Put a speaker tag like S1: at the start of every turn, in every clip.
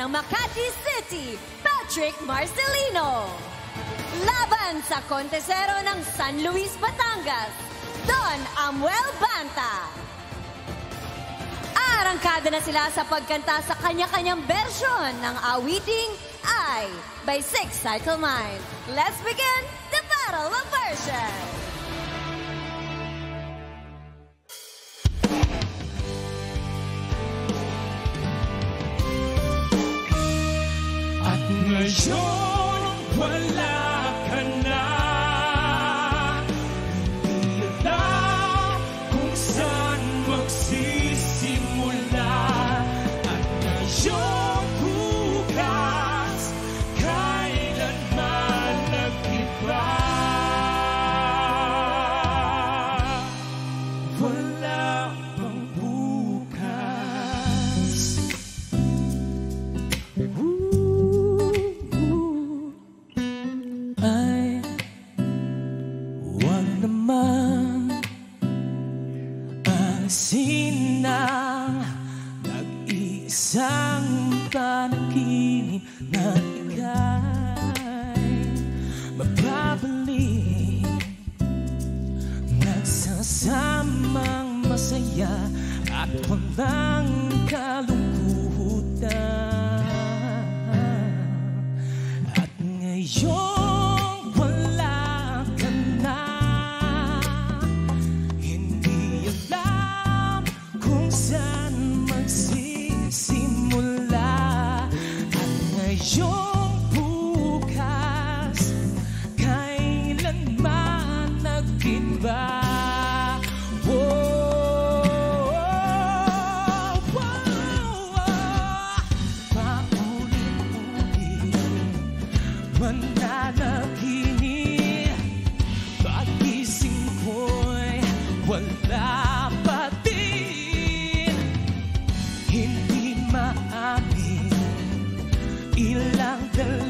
S1: Ng Makati City, Patrick Marcelino. Laban sa kontesero ng San Luis, Batangas, Don Amuel Banta. Arangkada na sila sa pagkanta sa kanya-kanyang version ng awiting I by Six Cycle Mind. Let's begin the Battle of Versions!
S2: At ngayon wala ka
S3: ay Huwag naman Asin ang Nag-iisang panaginip Na ika'y Mababalik Nagsasamang masaya At walang kung Ilang dalangin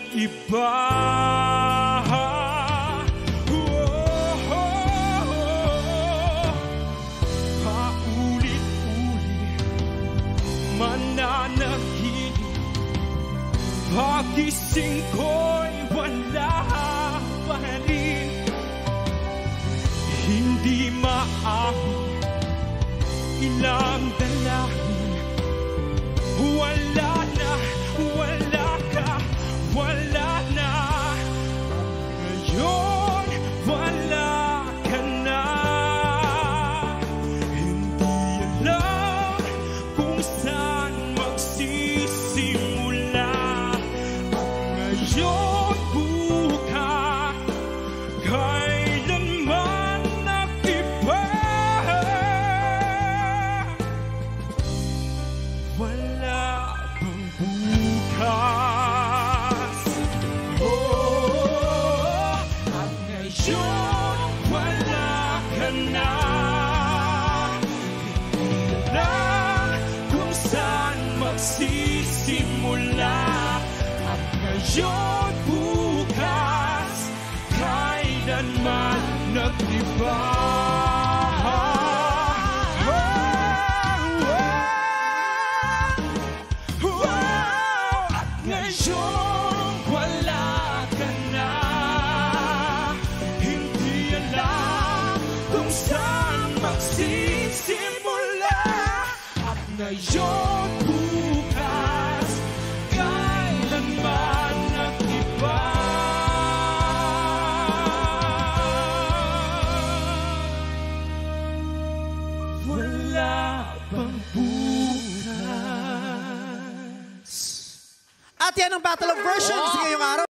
S3: Kailanman nag-iba
S2: Paulit-ulit Mananaginip Pagising ko'y wala pa rin. Hindi maamin Ilang na, wala Wala bang bukas. Oh, at ngayon wala ka na. Alam kung saan magsisimula. At
S3: ngayon, ngayon, bukas, kailanman nag-iba. Wala pang.
S4: At yan ang Battle of Versions. Sige,